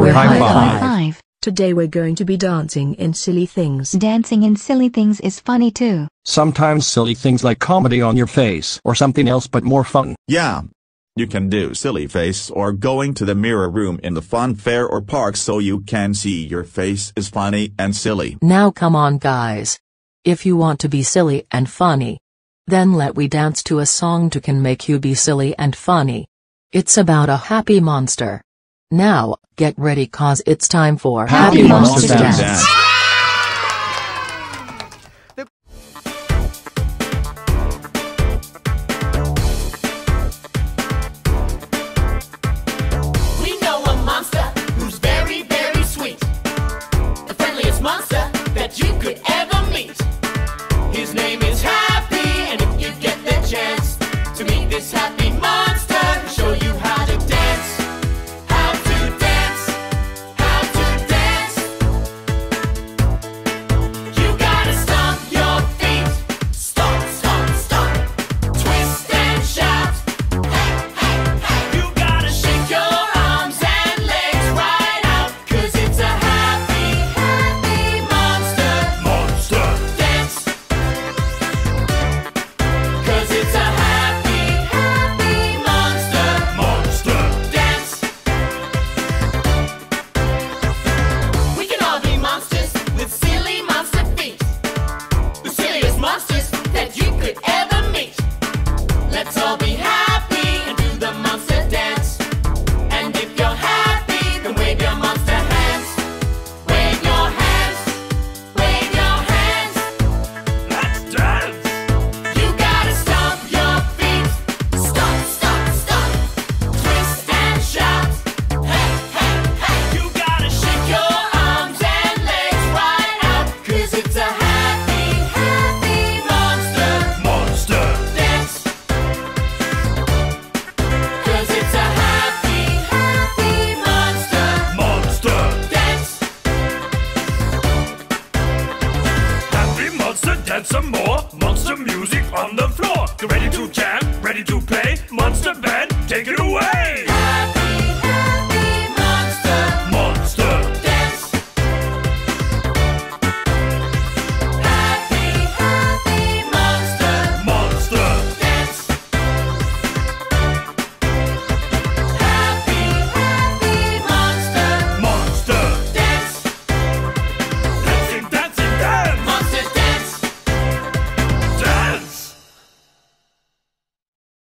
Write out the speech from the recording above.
We're high five. five. Today we're going to be dancing in silly things. Dancing in silly things is funny too. Sometimes silly things like comedy on your face or something else but more fun. Yeah. You can do silly face or going to the mirror room in the fun fair or park so you can see your face is funny and silly. Now come on guys. If you want to be silly and funny, then let we dance to a song to can make you be silly and funny. It's about a happy monster. Now, get ready cause it's time for Happy, Happy Monsters, Dance. Dance. His name is Happy, and if you get the chance to meet this Happy and some more monster music on the floor. Get ready to